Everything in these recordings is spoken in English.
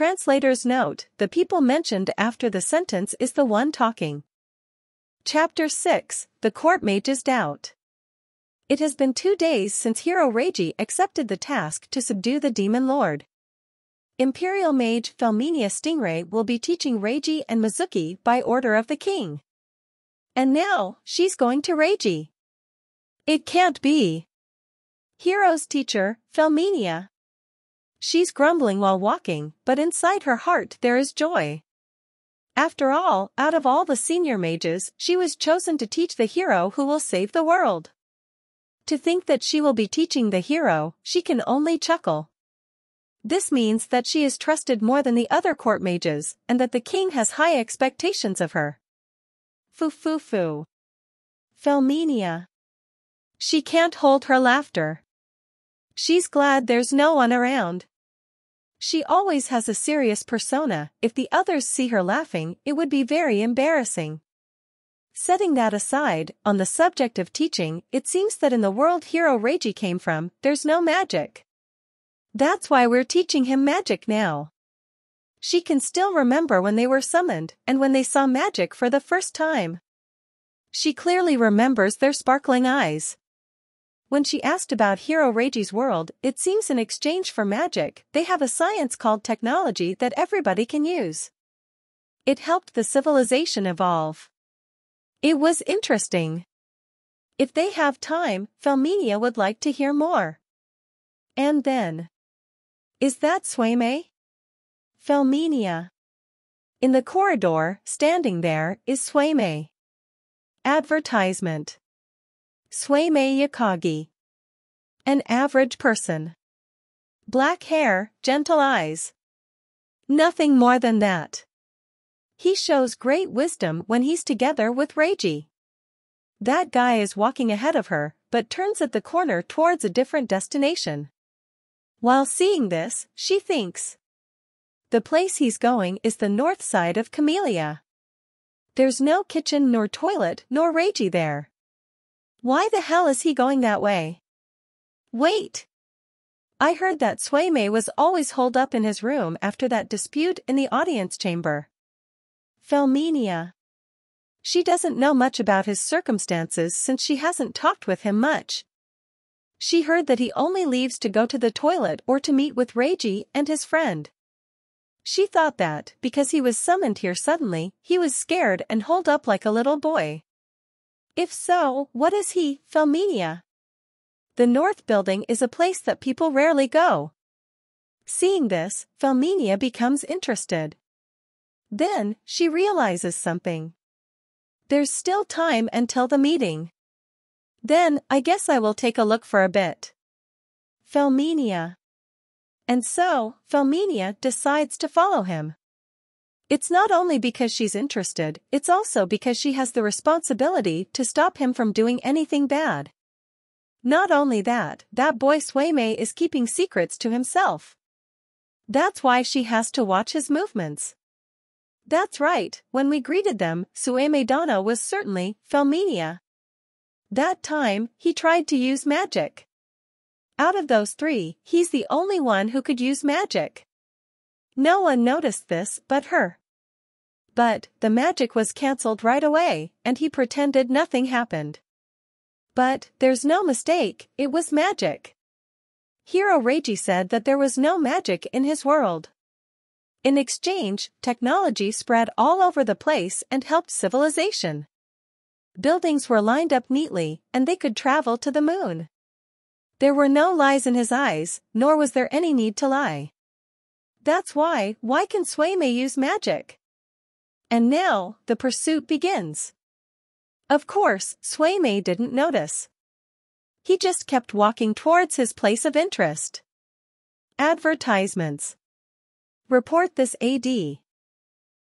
translator's note, the people mentioned after the sentence is the one talking. Chapter 6 The Court Mage's Doubt It has been two days since Hero Reiji accepted the task to subdue the Demon Lord. Imperial Mage Felmenia Stingray will be teaching Reiji and Mizuki by order of the king. And now, she's going to Reiji. It can't be. Hero's teacher, Felmenia. She's grumbling while walking, but inside her heart there is joy. After all, out of all the senior mages, she was chosen to teach the hero who will save the world. To think that she will be teaching the hero, she can only chuckle. This means that she is trusted more than the other court mages, and that the king has high expectations of her. Foo foo foo. Felmenia. She can't hold her laughter. She's glad there's no one around. She always has a serious persona, if the others see her laughing, it would be very embarrassing. Setting that aside, on the subject of teaching, it seems that in the world hero Reiji came from, there's no magic. That's why we're teaching him magic now. She can still remember when they were summoned and when they saw magic for the first time. She clearly remembers their sparkling eyes. When she asked about Hero Reiji's world, it seems in exchange for magic, they have a science called technology that everybody can use. It helped the civilization evolve. It was interesting. If they have time, Felmenia would like to hear more. And then. Is that Suimei? Felmenia. In the corridor, standing there, is Suimei. Advertisement. Suimei Yakagi. An average person. Black hair, gentle eyes. Nothing more than that. He shows great wisdom when he's together with Reiji. That guy is walking ahead of her, but turns at the corner towards a different destination. While seeing this, she thinks. The place he's going is the north side of Camellia. There's no kitchen nor toilet nor Reiji there. Why the hell is he going that way? Wait! I heard that Suimei was always holed up in his room after that dispute in the audience chamber. Felmenia. She doesn't know much about his circumstances since she hasn't talked with him much. She heard that he only leaves to go to the toilet or to meet with Reiji and his friend. She thought that, because he was summoned here suddenly, he was scared and holed up like a little boy. If so, what is he, Felmenia? The North Building is a place that people rarely go. Seeing this, Felmenia becomes interested. Then, she realizes something. There's still time until the meeting. Then, I guess I will take a look for a bit. Felmenia. And so, Felmenia decides to follow him. It's not only because she's interested, it's also because she has the responsibility to stop him from doing anything bad. Not only that, that boy Suimei is keeping secrets to himself. That's why she has to watch his movements. That's right, when we greeted them, Suimei Donna was certainly Felmenia. That time, he tried to use magic. Out of those three, he's the only one who could use magic. No one noticed this but her. But, the magic was cancelled right away, and he pretended nothing happened. But, there's no mistake, it was magic. Hero Reiji said that there was no magic in his world. In exchange, technology spread all over the place and helped civilization. Buildings were lined up neatly, and they could travel to the moon. There were no lies in his eyes, nor was there any need to lie. That's why, why can Suimei use magic? And now, the pursuit begins. Of course, Suimei didn't notice. He just kept walking towards his place of interest. Advertisements. Report this AD.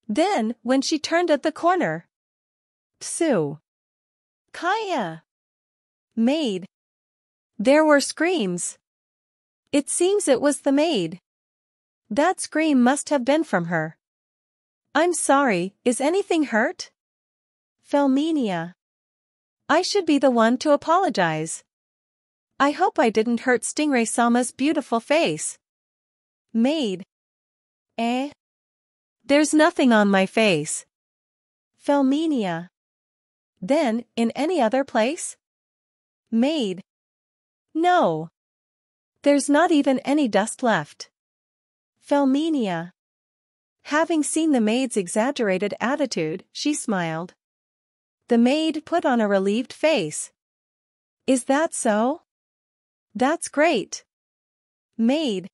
Then, when she turned at the corner. Sue. Kaya! Maid. There were screams. It seems it was the maid. That scream must have been from her. I'm sorry, is anything hurt? Felmenia. I should be the one to apologize. I hope I didn't hurt Stingray Sama's beautiful face. Maid. Eh? There's nothing on my face. Felmenia. Then, in any other place? Maid. No. There's not even any dust left. Felmenia. Having seen the maid's exaggerated attitude, she smiled. The maid put on a relieved face. Is that so? That's great. Maid.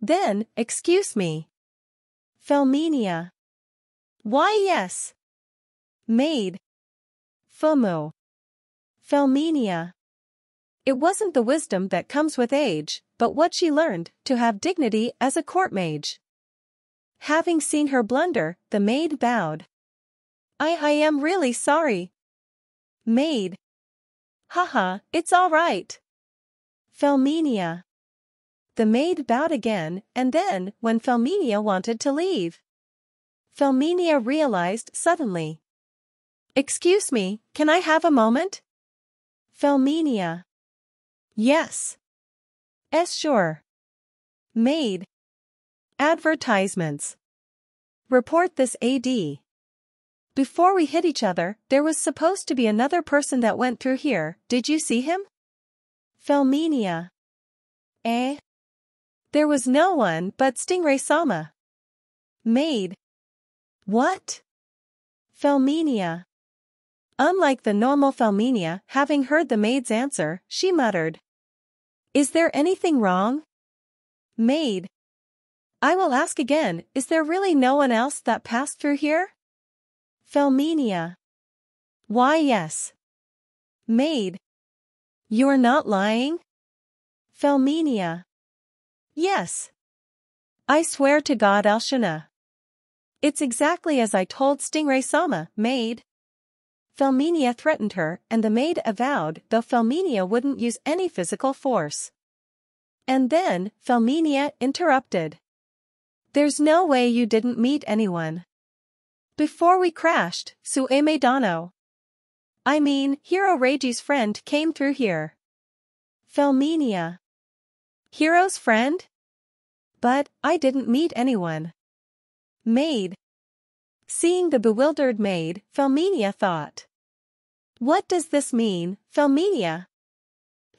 Then, excuse me. Felmenia. Why yes. Maid. FOMO. Felmenia. It wasn't the wisdom that comes with age, but what she learned to have dignity as a court mage. Having seen her blunder, the maid bowed. I I am really sorry. Maid. Haha, it's all right. Felmenia. The maid bowed again, and then, when Felmenia wanted to leave. Felmenia realized suddenly. Excuse me, can I have a moment? Felmenia. Yes. S sure. Maid. Advertisements. Report this AD. Before we hit each other, there was supposed to be another person that went through here, did you see him? Felmenia. Eh? There was no one but Stingray Sama. Maid. What? Felmenia. Unlike the normal Felmenia, having heard the maid's answer, she muttered. Is there anything wrong? Maid. I will ask again, is there really no one else that passed through here? Felmenia. Why yes. Maid. You're not lying? Felmenia. Yes. I swear to God Elshana. It's exactly as I told Stingray Sama, maid. Felmenia threatened her, and the maid avowed though Felmenia wouldn't use any physical force. And then, Felmenia interrupted. There's no way you didn't meet anyone. Before we crashed, Suimei Dano. I mean, Hero Reiji's friend came through here. Felmenia. Hero's friend? But, I didn't meet anyone. Maid. Seeing the bewildered maid, Felmenia thought. What does this mean, Felmenia?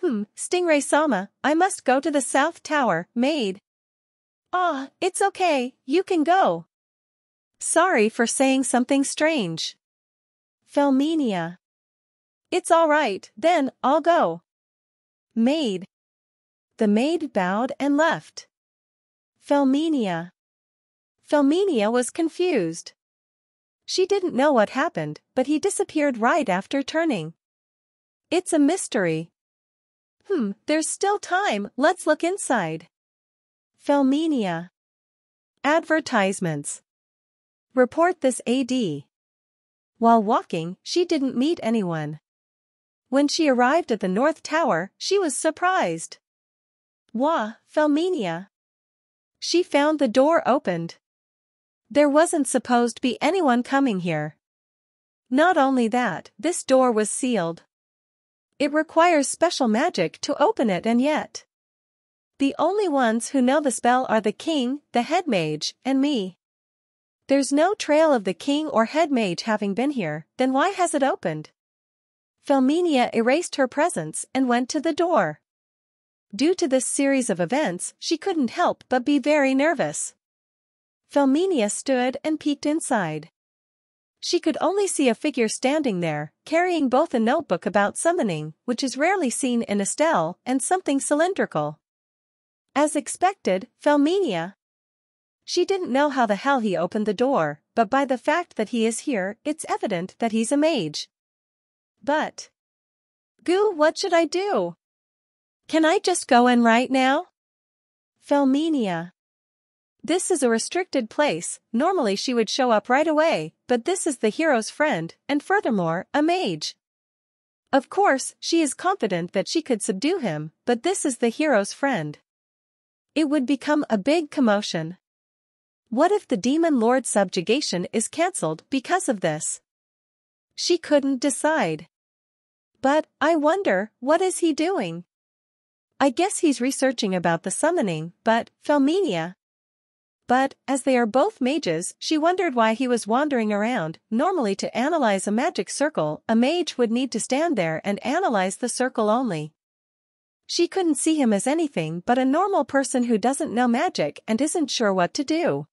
Hmm, Stingray Sama, I must go to the South Tower, maid. Ah, it's okay, you can go. Sorry for saying something strange. Felmenia. It's all right, then, I'll go. Maid. The maid bowed and left. Felmenia. Felmenia was confused. She didn't know what happened, but he disappeared right after turning. It's a mystery. Hmm, there's still time, let's look inside. Felmenia. Advertisements. Report this AD. While walking, she didn't meet anyone. When she arrived at the North Tower, she was surprised. Wah, Felmenia. She found the door opened. There wasn't supposed to be anyone coming here. Not only that, this door was sealed. It requires special magic to open it and yet. The only ones who know the spell are the king, the head mage, and me. There's no trail of the king or head mage having been here, then why has it opened? Felmenia erased her presence and went to the door. Due to this series of events, she couldn't help but be very nervous. Felmenia stood and peeked inside. She could only see a figure standing there, carrying both a notebook about summoning, which is rarely seen in Astel, and something cylindrical. As expected, Felmenia. She didn't know how the hell he opened the door, but by the fact that he is here, it's evident that he's a mage. But. Goo, what should I do? Can I just go in right now? Felmenia. This is a restricted place, normally she would show up right away, but this is the hero's friend, and furthermore, a mage. Of course, she is confident that she could subdue him, but this is the hero's friend. It would become a big commotion. What if the demon lord's subjugation is cancelled because of this? She couldn't decide. But, I wonder, what is he doing? I guess he's researching about the summoning, but, Felmenia. But, as they are both mages, she wondered why he was wandering around. Normally to analyze a magic circle, a mage would need to stand there and analyze the circle only. She couldn't see him as anything but a normal person who doesn't know magic and isn't sure what to do.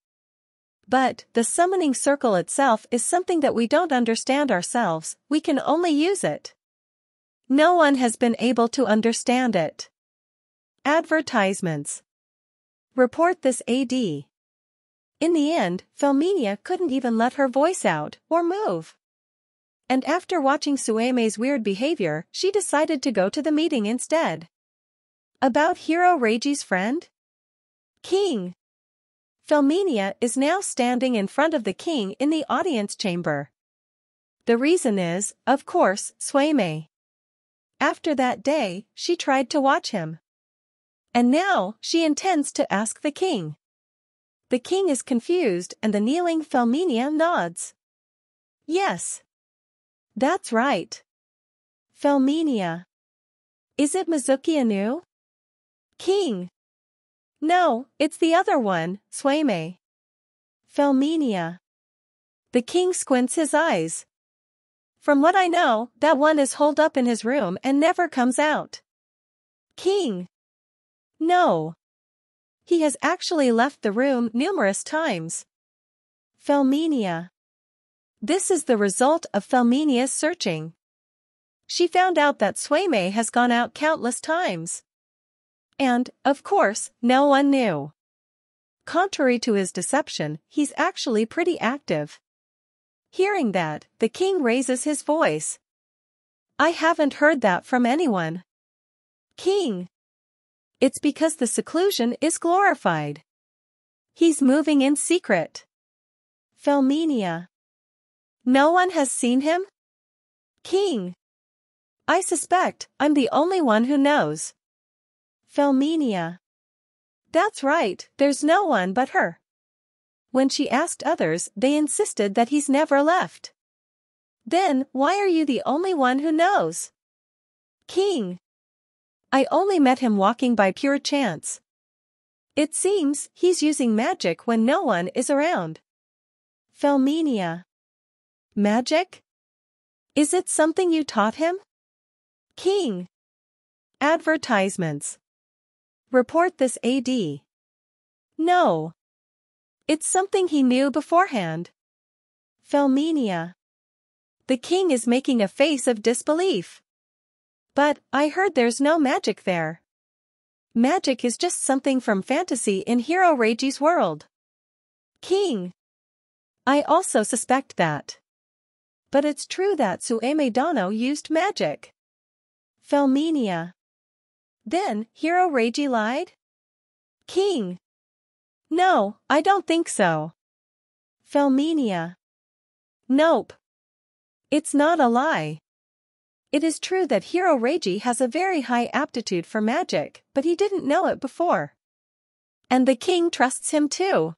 But, the summoning circle itself is something that we don't understand ourselves, we can only use it. No one has been able to understand it. Advertisements. Report this AD. In the end, Felmenia couldn't even let her voice out or move. And after watching Suimei's weird behavior, she decided to go to the meeting instead. About Hero Reiji's friend? King. Felmenia is now standing in front of the king in the audience chamber. The reason is, of course, Suimei. After that day, she tried to watch him. And now, she intends to ask the king. The king is confused and the kneeling Felmenia nods. Yes. That's right. Felmenia. Is it Mizuki Anu? King. No, it's the other one, Suimei. Felmenia. The king squints his eyes. From what I know, that one is holed up in his room and never comes out. King. No. He has actually left the room numerous times. Felmenia. This is the result of Felmenia's searching. She found out that Suimei has gone out countless times. And, of course, no one knew. Contrary to his deception, he's actually pretty active. Hearing that, the king raises his voice. I haven't heard that from anyone. King. It's because the seclusion is glorified. He's moving in secret. Felmenia. No one has seen him? King. I suspect I'm the only one who knows. Felmenia. That's right, there's no one but her. When she asked others, they insisted that he's never left. Then, why are you the only one who knows? King. I only met him walking by pure chance. It seems he's using magic when no one is around. Felmenia. Magic? Is it something you taught him? King. Advertisements. Report this AD. No. It's something he knew beforehand. Felmenia. The king is making a face of disbelief. But, I heard there's no magic there. Magic is just something from fantasy in Hero Reiji's world. King. I also suspect that. But it's true that Suimei Dano used magic. Felmenia. Then, Hero Reiji lied? King. No, I don't think so. Felmenia. Nope. It's not a lie. It is true that Hero Reiji has a very high aptitude for magic, but he didn't know it before. And the king trusts him too.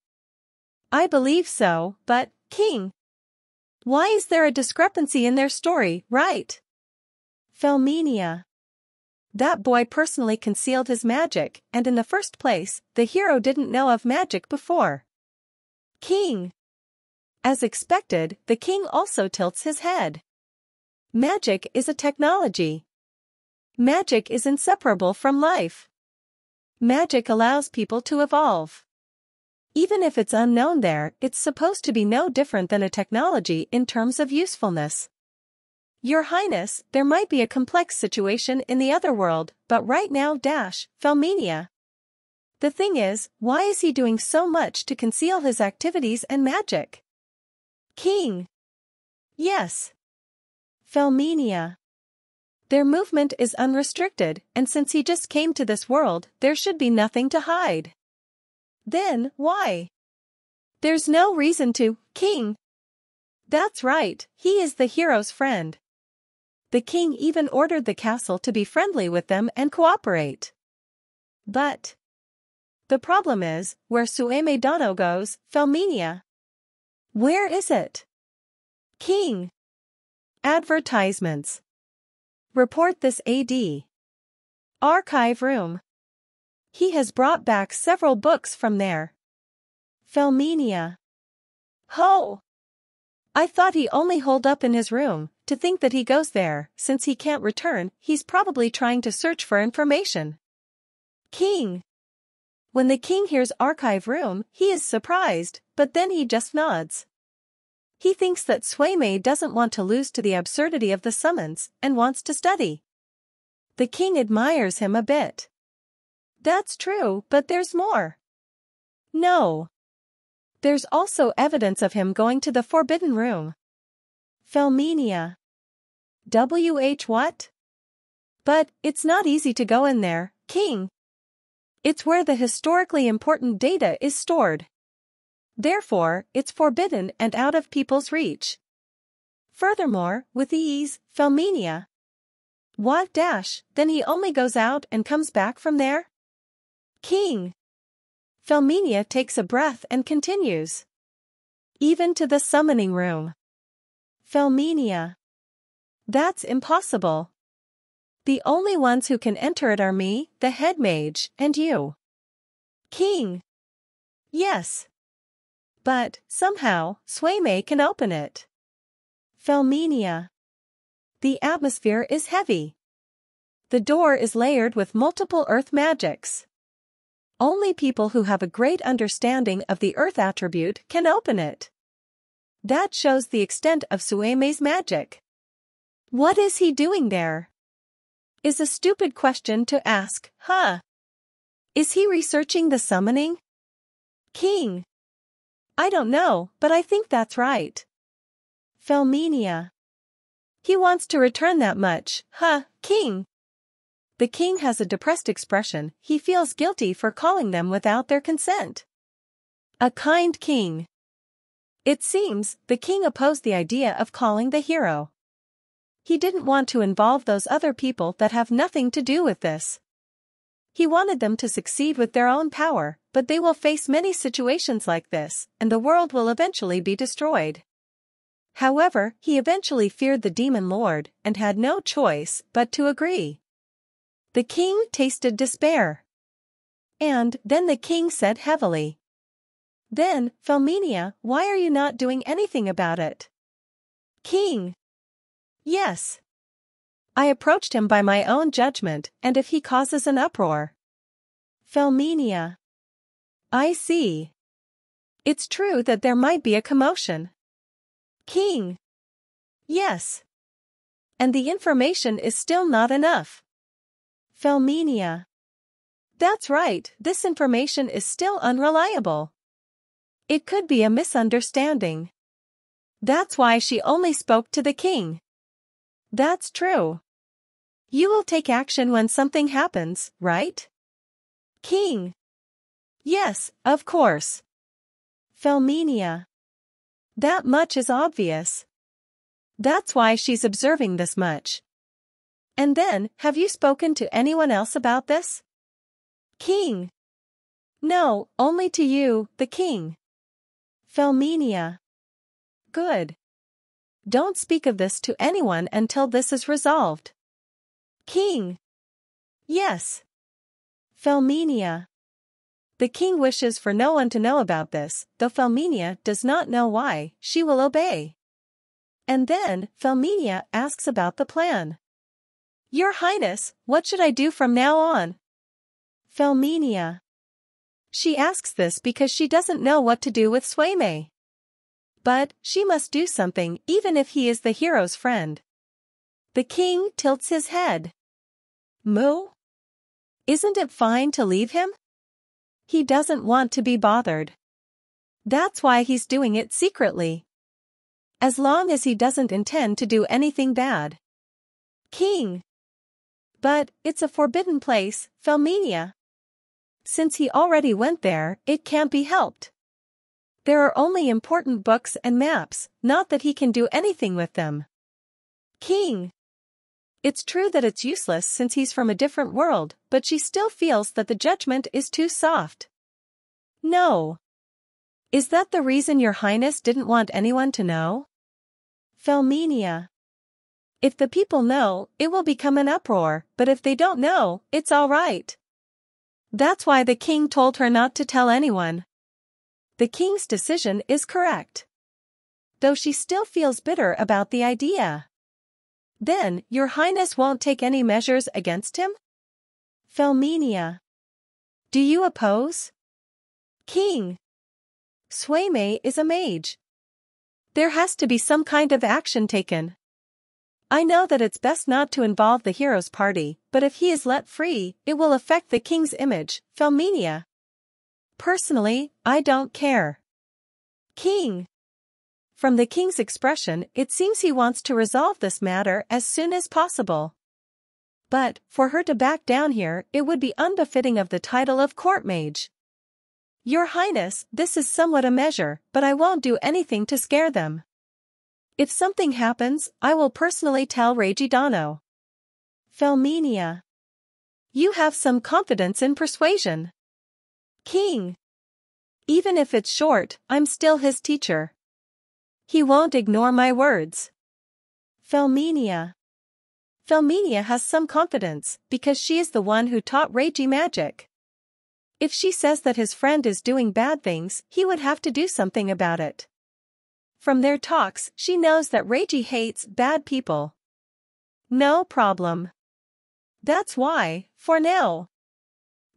I believe so, but, king. Why is there a discrepancy in their story, right? Felmenia. That boy personally concealed his magic, and in the first place, the hero didn't know of magic before. King. As expected, the king also tilts his head. Magic is a technology. Magic is inseparable from life. Magic allows people to evolve. Even if it's unknown there, it's supposed to be no different than a technology in terms of usefulness. Your Highness, there might be a complex situation in the other world, but right now dash, Felmenia. The thing is, why is he doing so much to conceal his activities and magic? King. Yes. Felmenia. Their movement is unrestricted, and since he just came to this world, there should be nothing to hide. Then, why? There's no reason to, King. That's right, he is the hero's friend the king even ordered the castle to be friendly with them and cooperate. But the problem is, where Suimei Dano goes, Felmenia. Where is it? King. Advertisements. Report this AD. Archive room. He has brought back several books from there. Felmenia. Ho! I thought he only holed up in his room, to think that he goes there, since he can't return, he's probably trying to search for information. King. When the king hears archive room, he is surprised, but then he just nods. He thinks that Suimei doesn't want to lose to the absurdity of the summons and wants to study. The king admires him a bit. That's true, but there's more. No. There's also evidence of him going to the forbidden room. Felmenia. WH what? But, it's not easy to go in there, king. It's where the historically important data is stored. Therefore, it's forbidden and out of people's reach. Furthermore, with ease, Felmenia. What dash, then he only goes out and comes back from there? King. Felmenia takes a breath and continues. Even to the summoning room. Felmenia. That's impossible. The only ones who can enter it are me, the head mage, and you. King. Yes. But, somehow, Suimei can open it. Felmenia. The atmosphere is heavy. The door is layered with multiple earth magics. Only people who have a great understanding of the earth attribute can open it. That shows the extent of Suimei's magic. What is he doing there? Is a stupid question to ask, huh? Is he researching the summoning? King. I don't know, but I think that's right. Felmenia. He wants to return that much, huh, king? The king has a depressed expression, he feels guilty for calling them without their consent. A kind king. It seems, the king opposed the idea of calling the hero. He didn't want to involve those other people that have nothing to do with this. He wanted them to succeed with their own power, but they will face many situations like this, and the world will eventually be destroyed. However, he eventually feared the demon lord and had no choice but to agree. The king tasted despair. And then the king said heavily. Then, Felmenia, why are you not doing anything about it? King. Yes. I approached him by my own judgment, and if he causes an uproar. Felmenia. I see. It's true that there might be a commotion. King. Yes. And the information is still not enough. Felmenia. That's right, this information is still unreliable. It could be a misunderstanding. That's why she only spoke to the king. That's true. You will take action when something happens, right? King. Yes, of course. Felmenia. That much is obvious. That's why she's observing this much. And then, have you spoken to anyone else about this? King. No, only to you, the king. Felmenia. Good. Don't speak of this to anyone until this is resolved. King. Yes. Felmenia. The king wishes for no one to know about this, though Felmenia does not know why, she will obey. And then, Felmenia asks about the plan. Your Highness, what should I do from now on? Felmenia. She asks this because she doesn't know what to do with Suimei. But, she must do something even if he is the hero's friend. The king tilts his head. Moo? Isn't it fine to leave him? He doesn't want to be bothered. That's why he's doing it secretly. As long as he doesn't intend to do anything bad. King. But, it's a forbidden place, Felmenia. Since he already went there, it can't be helped. There are only important books and maps, not that he can do anything with them. King. It's true that it's useless since he's from a different world, but she still feels that the judgment is too soft. No. Is that the reason your highness didn't want anyone to know? Felmenia. If the people know, it will become an uproar, but if they don't know, it's all right. That's why the king told her not to tell anyone. The king's decision is correct. Though she still feels bitter about the idea. Then, your highness won't take any measures against him? Felmenia. Do you oppose? King. Suimei is a mage. There has to be some kind of action taken. I know that it's best not to involve the hero's party, but if he is let free, it will affect the king's image, Felmenia. Personally, I don't care. King. From the king's expression, it seems he wants to resolve this matter as soon as possible. But, for her to back down here, it would be unbefitting of the title of court mage. Your Highness, this is somewhat a measure, but I won't do anything to scare them. If something happens, I will personally tell Regidano. Felmenia. You have some confidence in persuasion. King. Even if it's short, I'm still his teacher. He won't ignore my words. Felmenia. Felmenia has some confidence, because she is the one who taught Reiji magic. If she says that his friend is doing bad things, he would have to do something about it. From their talks, she knows that Reiji hates bad people. No problem. That's why, for now.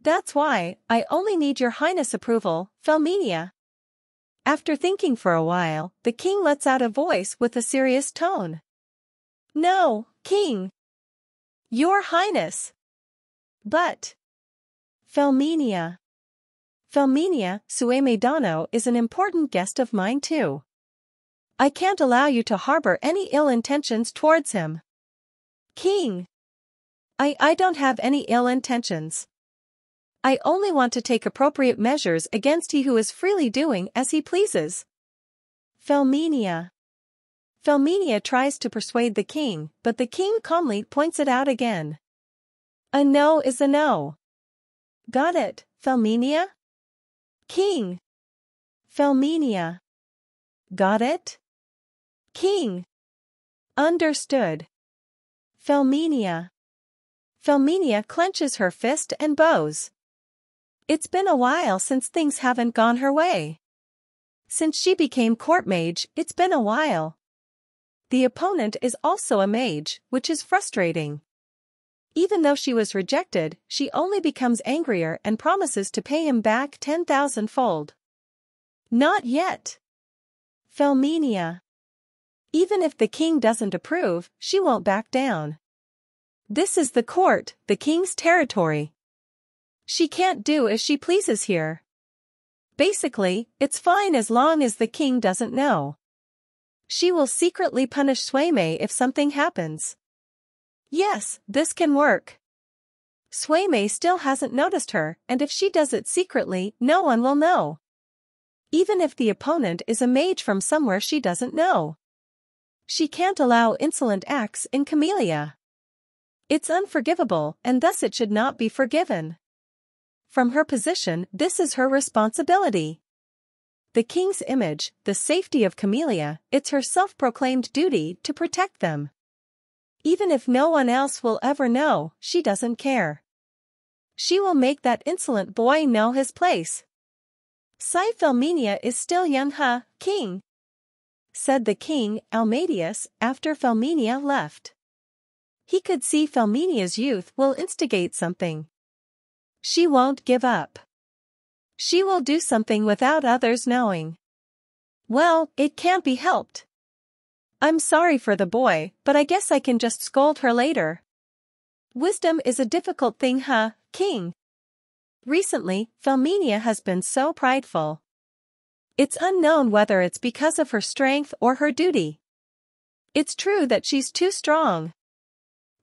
That's why, I only need your highness approval, Felmenia. After thinking for a while, the king lets out a voice with a serious tone. No, king. Your highness. But. Felmenia. Felmenia, Suimei Dano is an important guest of mine too. I can't allow you to harbor any ill intentions towards him. King. I, I don't have any ill intentions. I only want to take appropriate measures against he who is freely doing as he pleases. Felmenia. Felmenia tries to persuade the king, but the king calmly points it out again. A no is a no. Got it, Felmenia? King. Felmenia. Got it? King. Understood. Felmenia. Felmenia clenches her fist and bows. It's been a while since things haven't gone her way. Since she became court mage, it's been a while. The opponent is also a mage, which is frustrating. Even though she was rejected, she only becomes angrier and promises to pay him back 10,000 fold. Not yet. Felmenia. Even if the king doesn't approve, she won't back down. This is the court, the king's territory. She can't do as she pleases here. Basically, it's fine as long as the king doesn't know. She will secretly punish Suimei if something happens. Yes, this can work. Suimei still hasn't noticed her, and if she does it secretly, no one will know. Even if the opponent is a mage from somewhere she doesn't know. She can't allow insolent acts in Camellia. It's unforgivable, and thus it should not be forgiven. From her position, this is her responsibility. The king's image, the safety of Camellia, it's her self-proclaimed duty to protect them. Even if no one else will ever know, she doesn't care. She will make that insolent boy know his place. Sai Felmenia is still young huh, king? Said the king, Almadius, after Felmenia left. He could see Felmenia's youth will instigate something. She won't give up. She will do something without others knowing. Well, it can't be helped. I'm sorry for the boy, but I guess I can just scold her later. Wisdom is a difficult thing huh, king? Recently, Felmenia has been so prideful. It's unknown whether it's because of her strength or her duty. It's true that she's too strong.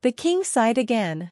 The king sighed again.